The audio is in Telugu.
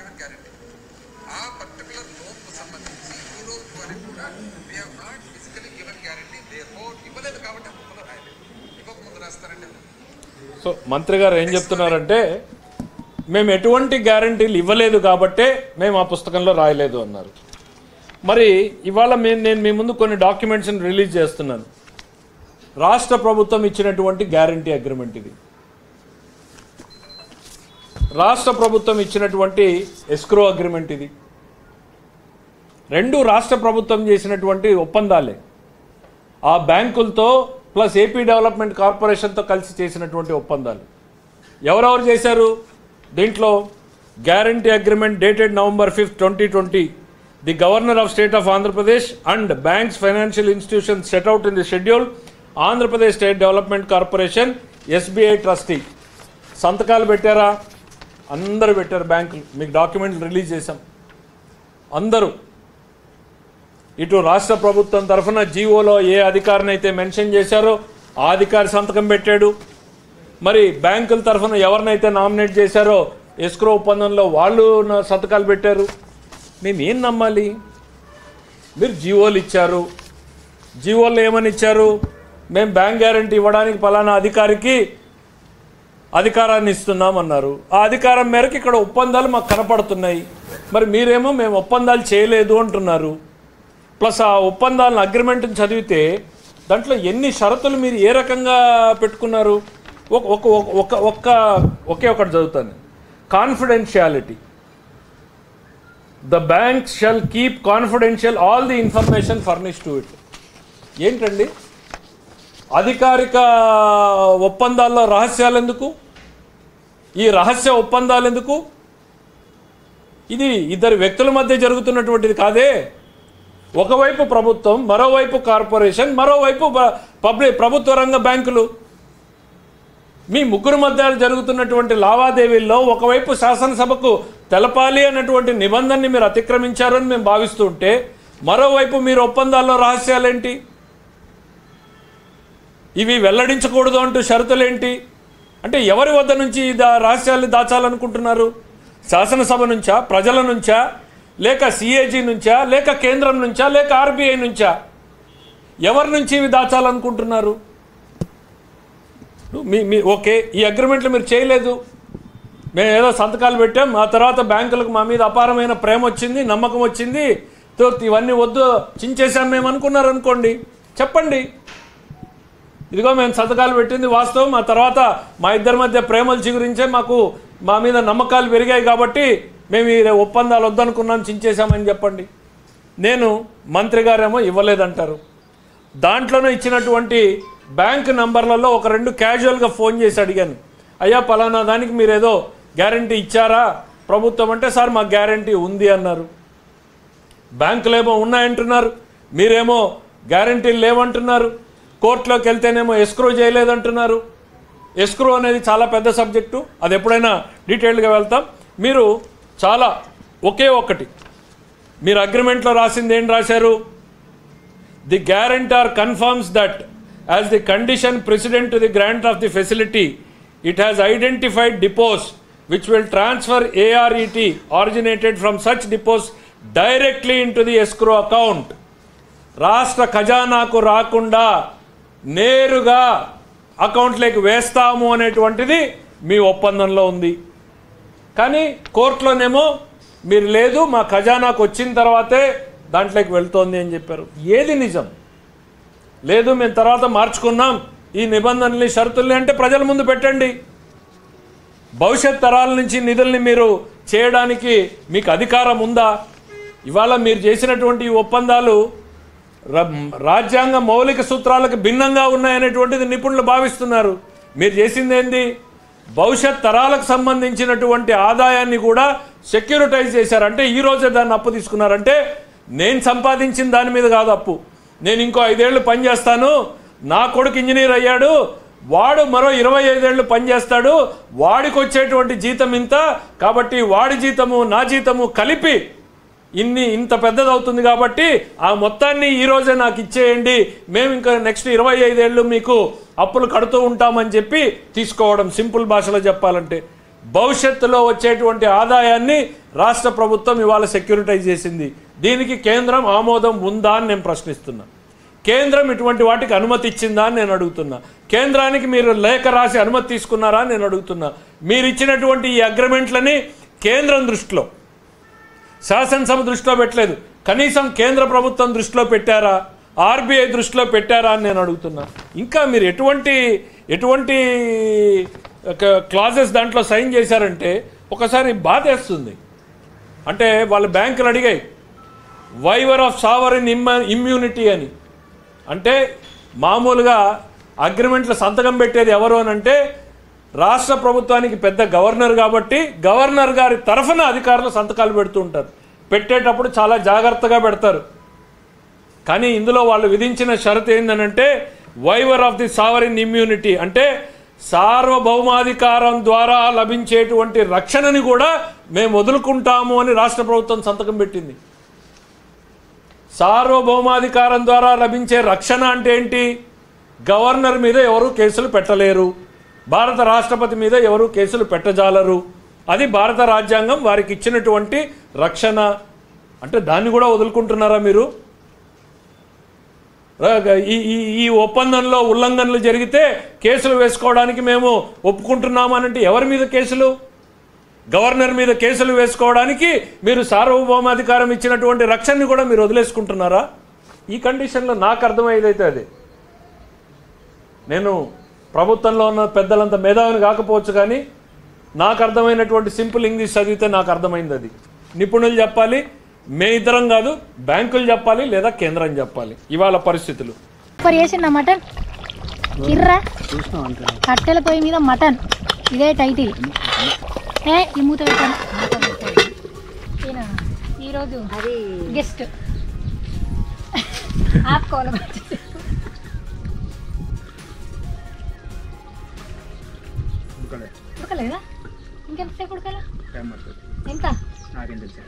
Given guarantee. ఆ పర్టికులర్ లోన్కు సంబంధించి ఈ రోజు వరకు కూడా we have not physically given guarantee they ఇవ్వలేదు కాబట్టి ముందు రాయలేదు. ఇవ్వక ముందు రాస్తారండి సో మంత్రి గారు ఏం చెప్తున్నారంటే మేము ఎటువంటి గ్యారంటీలు ఇవ్వలేదు కాబట్టే మేము ఆ పుస్తకంలో రాయలేదు అన్నారు. మరి ఇవాళ నేను మీ ముందు కొన్ని డాక్యుమెంట్స్ని రిలీజ్ చేస్తున్నాను. రాష్ట్ర ప్రభుత్వం ఇచ్చినటువంటి గ్యారంటీ అగ్రిమెంట్ ఇది. రాష్ట్ర ప్రభుత్వం ఇచ్చినటువంటి ఎస్క్రో అగ్రిమెంట్ ఇది. రెండు రాష్ట్ర ప్రభుత్వం చేసినటువంటి ఒప్పందాలే. ఆ బ్యాంకులతో ప్లస్ ఏపీ డెవలప్మెంట్ కార్పొరేషన్తో కలిసి చేసినటువంటి ఒప్పందాలు. ఎవరెవరు చేశారు? దీంట్లో guarantee agreement dated November fifth twenty twenty the governor of state of Andhra Pradesh and banks financial institution set out in the schedule Andhra Pradesh state development corporation SBI trustee సంతకాలు పెట్టారా? అందరూ పెట్టారు బ్యాంకులు. మీకు డాక్యుమెంట్లు రిలీజ్ చేశాం. అందరూ. ఇటు రాష్ట్ర ప్రభుత్వం తరఫున జీవోలో ఏ అధికారిని అయితే మెన్షన్ చేశారో ఆ అధికారి సంతకం పెట్టాడు. మరి బ్యాంకుల తరఫున ఎవరినైతే నామినేట్ చేశారో ఎస్క్రో ఒప్పందంలో వాళ్ళు నా- సంతకాలు పెట్టారు. మేము ఏం నమ్మాలి? మీరు జీవోలు ఇచ్చారు. జీవోలు ఏమని ఇచ్చారు? మేము బ్యాంక్ గ్యారంటీ ఇవ్వడానికి ఫలానా అధికారికి అధికారాన్ని ఇస్తున్నామన్నారు. ఆ అధికారం మేరకు ఇక్కడ ఒప్పందాలు మాకు కనపడుతున్నాయి. మరి మీరేమో మేము ఒప్పందాలు చేయలేదు అంటున్నారు. ప్లస్ ఆ ఒప్పందాలను అగ్రిమెంట్ని చదివితే దాంట్లో ఎన్ని షరతులు మీరు ఏ రకంగా పెట్టుకున్నారు? ఒక ఒక ఒక- ఒక్క ఒకే ఒకటి చదువుతాను. Confidentiality. The bank shall keep confidential all the information furnish to it. ఏంటండి? అధికారిక ఒప్పందాల్లో రహస్యాలు ఎందుకు ఈ రహస్య ఒప్పందాలు ఎందుకు ఇది ఇద్దరు వ్యక్తుల మధ్య జరుగుతున్నటువంటిది కాదే. ఒకవైపు ప్రభుత్వం మరోవైపు కార్పొరేషన్ మరోవైపు పబ్లిక్ ప్రభుత్వ రంగ బ్యాంకులు. మీ ముగ్గురు మధ్య జరుగుతున్నటువంటి లావాదేవీల్లో ఒకవైపు శాసనసభకు తెలపాలి అన్నటువంటి నిబంధనని మీరు అతిక్రమించారని మేము భావిస్తుంటే మరోవైపు మీరు ఒప్పందాల్లో రహస్యాలేంటి? ఇవి వెల్లడించకూడదు అంటూ షరతులు ఏంటి అంటే ఎవరి వద్ద నుంచి దా రహస్యాలు దాచాలనుకుంటున్నారు? శాసనసభ నుంచా ప్రజల నుంచా లేక సిఏజీ నుంచా లేక కేంద్రం నుంచా లేక ఆర్బీఐ నుంచా? ఎవరి నుంచి ఇవి దాచాలనుకుంటున్నారు? మీ మీ ఓకే ఈ అగ్రిమెంట్లు మీరు చేయలేదు. మేము ఏదో సంతకాలు పెట్టాం ఆ తర్వాత బ్యాంకులకు మా మీద అపారమైన ప్రేమ వచ్చింది నమ్మకం వచ్చింది. ఇవన్నీ వద్దు చించేసాం మేము అనుకున్నారు అనుకోండి చెప్పండి. ఇదిగో మేము సంతకాలు పెట్టింది వాస్తవం. ఆ తర్వాత మా ఇద్దరి మధ్య ప్రేమలు చిగురించే మాకు మా మీద నమ్మకాలు పెరిగాయి కాబట్టి మేము ఈ ఒప్పందాలు వద్దనుకున్నాం చించేశామని చెప్పండి. నేను మంత్రి గారేమో ఇవ్వలేదంటారు. దాంట్లోనే ఇచ్చినటువంటి బ్యాంక్ నంబర్లలో ఒక రెండు క్యాజువల్గా ఫోన్ చేసి అడిగాను. అయ్యా పలానా దానికి మీరు ఏదో గ్యారంటీ ఇచ్చారా? ప్రభుత్వం అంటే సార్ మాకు గ్యారంటీ ఉంది అన్నారు. బ్యాంకులేమో ఉన్నాయంటున్నారు. మీరేమో గ్యారంటీలు లేవంటున్నారు. కోర్టులోకి వెళ్తేనేమో ఎస్క్రో చేయలేదంటున్నారు. ఎస్క్రో అనేది చాలా పెద్ద సబ్జెక్టు. అది ఎప్పుడైనా డీటెయిల్డ్గా వెళ్తాం. మీరు చాలా ఒకే ఒక్కటి. మీరు అగ్రిమెంట్లో రాసింది ఏం రాశారు? The guarantor confirms that as the condition president to the grant of the facility it has identified deposits which will transfer A R E T originated from such deposits directly in to the escrow account. రాష్ట్ర ఖజానాకు రాకుండా నేరుగా అకౌంట్లోకి వేస్తాము అనేటువంటిది మీ ఒప్పందంలో ఉంది. కానీ కోర్టులోనేమో మీరు లేదు మా ఖజానాకు వచ్చిన తర్వాతే దాంట్లోకి వెళ్తోంది అని చెప్పారు. ఏది నిజం? లేదు మేము తర్వాత మార్చుకున్నాం. ఈ నిబంధనల్ని షరతుల్ని అంటే ప్రజల ముందు పెట్టండి. భవిష్యత్ తరాల నుంచి నిధుల్ని మీరు చేయడానికి మీకు అధికారం ఉందా? ఇవాళ మీరు చేసినటువంటి ఈ ఒప్పందాలు రాజ్యాంగ మౌలిక సూత్రాలకు భిన్నంగా ఉన్నాయనేటువంటిది నిపుణులు భావిస్తున్నారు. మీరు చేసింది ఏంది భవిష్యత్ తరాలకు సంబంధించినటువంటి ఆదాయాన్ని కూడా సెక్యూరిటైజ్ చేశారు. అంటే ఈ రోజే దాన్ని అప్పు తీసుకున్నారంటే నేను సంపాదించిన దాని మీద కాదు అప్పు. నేను ఇంకో ఐదేళ్ళు పనిచేస్తాను నా కొడుకు ఇంజనీర్ అయ్యాడు. వాడు మరో ఇరవై ఐదేళ్ళు పనిచేస్తాడు వాడికి వచ్చేటువంటి జీతం ఇంత. కాబట్టి వాడి జీతము నా జీతము కలిపి ఇన్ని ఇంత పెద్దది అవుతుంది కాబట్టి ఆ మొత్తాన్ని ఈరోజే నాకు ఇచ్చేయండి. మేము ఇంకా నెక్స్ట్ ఇరవై ఐదేళ్ళు మీకు అప్పులు కడుతూ ఉంటామని చెప్పి తీసుకోవడం సింపుల్ భాషలో చెప్పాలంటే భవిష్యత్తులో వచ్చేటువంటి ఆదాయాన్ని రాష్ట్ర ప్రభుత్వం ఇవాళ సెక్యూరిటైజ్ చేసింది. దీనికి కేంద్రం ఆమోదం ఉందా అని నేను ప్రశ్నిస్తున్నా. కేంద్రం ఇటువంటి వాటికి అనుమతి ఇచ్చిందా అని నేను అడుగుతున్నా. కేంద్రానికి మీరు లేఖ రాసి అనుమతి తీసుకున్నారా అని నేను అడుగుతున్నా. మీరు ఇచ్చినటువంటి ఈ అగ్రిమెంట్లని కేంద్రం దృష్టిలో శాసనసభ దృష్టిలో పెట్టలేదు. కనీసం కేంద్ర ప్రభుత్వం దృష్టిలో పెట్టారా? ఆర్బీఐ దృష్టిలో పెట్టారా అని నేను అడుగుతున్నా. ఇంకా మీరు ఎటువంటి ఎటువంటి క్లాజెస్ దాంట్లో సైన్ చేశారంటే ఒకసారి బాధేస్తుంది. అంటే వాళ్ళ బ్యాంకులు అడిగాయి. Waiver of sovereign im immunity అని. అంటే మామూలుగా అగ్రిమెంట్లో సంతకం పెట్టేది ఎవరు అని అంటే రాష్ట్ర ప్రభుత్వానికి పెద్ద గవర్నర్ కాబట్టి గవర్నర్ గారి తరఫున అధికారులు సంతకాలు పెడుతూ ఉంటారు. పెట్టేటప్పుడు చాలా జాగ్రత్తగా పెడతారు. కానీ ఇందులో వాళ్ళు విధించిన షరతు ఏంటనంటే waiver of the sovereign immunity అంటే సార్వభౌమాధికారం ద్వారా లభించేటువంటి రక్షణని కూడా మేము వదులుకుంటాము అని రాష్ట్ర ప్రభుత్వం సంతకం పెట్టింది. సార్వభౌమాధికారం ద్వారా లభించే రక్షణ అంటే ఏంటి? గవర్నర్ మీద ఎవరు కేసులు పెట్టలేరు. భారత రాష్ట్రపతి మీద ఎవరు కేసులు పెట్టజాలరు? అది భారత రాజ్యాంగం వారికి ఇచ్చినటువంటి రక్షణ. అంటే దాన్ని కూడా వదులుకుంటున్నారా మీరు? ఈ ఈ ఈ ఒప్పందంలో ఉల్లంఘనలు జరిగితే కేసులు వేసుకోవడానికి మేము ఒప్పుకుంటున్నామనంటే ఎవరి మీద కేసులు? గవర్నర్ మీద కేసులు వేసుకోవడానికి మీరు సార్వభౌమాధికారం ఇచ్చినటువంటి రక్షణని కూడా మీరు వదిలేసుకుంటున్నారా? ఈ కండిషన్లో నాకు అర్థమయ్యేదైతే అది. నేను ప్రభుత్వంలో ఉన్న పెద్దలంత మేధావిని కాకపోవచ్చు కానీ నాకు అర్థమైనటువంటి సింపుల్ ఇంగ్లీష్ చదివితే నాకు అర్థమైంది అది. నిపుణులు చెప్పాలి మే ఇద్దరం కాదు బ్యాంకులు చెప్పాలి లేదా కేంద్రం చెప్పాలి. ఇవాళ పరిస్థితులు. మటన్? కిర్రా కట్టెల పొయ్యి మీద మటన్. ఇదే టైటిల్ ఏ ఈ మూత పెట్టాను ఈయన ఈరోజు అది గెస్ట్ ఆపుకోవాలి. ఉడకలేదా? ఇంకెంతసేపు ఉడకాల? టైం పడుతుంది. ఎంత? నాకేం తెలుసు.